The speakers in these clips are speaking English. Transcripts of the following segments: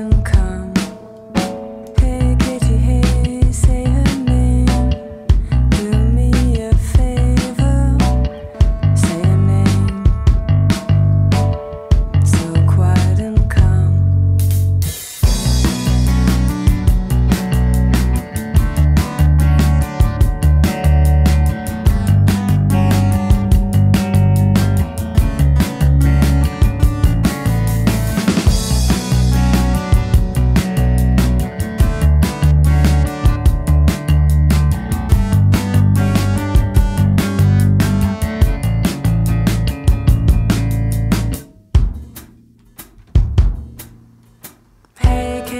다른 가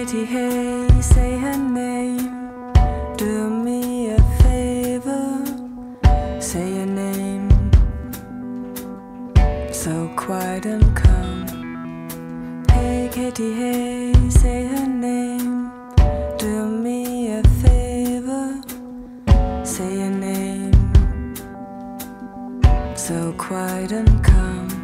Katie hey, say her name. Do me a favor, say your name. So quiet and calm. Hey, Katie hey, say her name. Do me a favor, say your name. So quiet and calm.